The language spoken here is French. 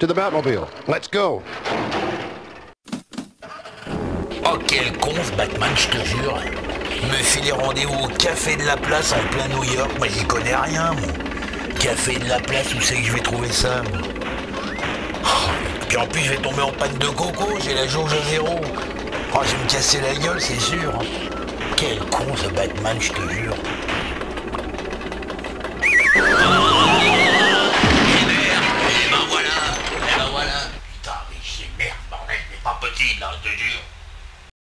To the Batmobile. Let's go. Oh quel con ce Batman, je te jure. Me des rendez-vous au café de la place en plein New York. Moi j'y connais rien moi. Café de la place, où c'est que je vais trouver ça Oh, Puis en plus je vais tomber en panne de coco, j'ai la jauge à zéro. Oh je vais me casser la gueule c'est sûr. Quel con ce Batman, je te jure. 最难，最主要。